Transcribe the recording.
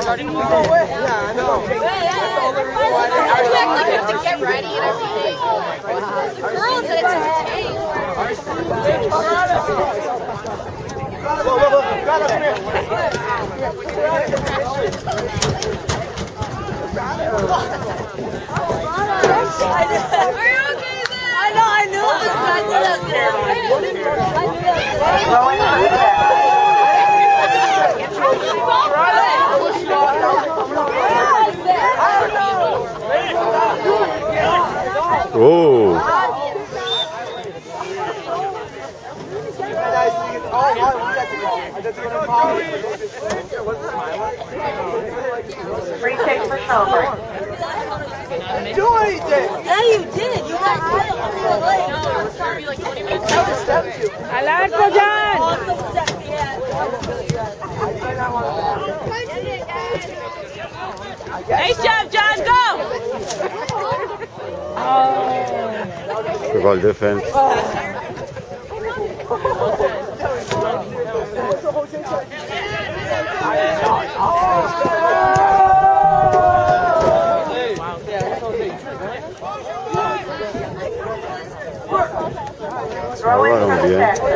starting to move. Yeah, I know. You act like you have to get ready and everything. The girls, it's entertaining. Whoa, whoa, whoa. Got up here. I know, I knew it was not Oh, Oh, yeah, we got to go. I just want to Free kick for Silver. Do anything. Yeah, you did. You step two. Alarco yeah. Nice job, John. Go! good ball defense. Throw in Ahora for muy bien.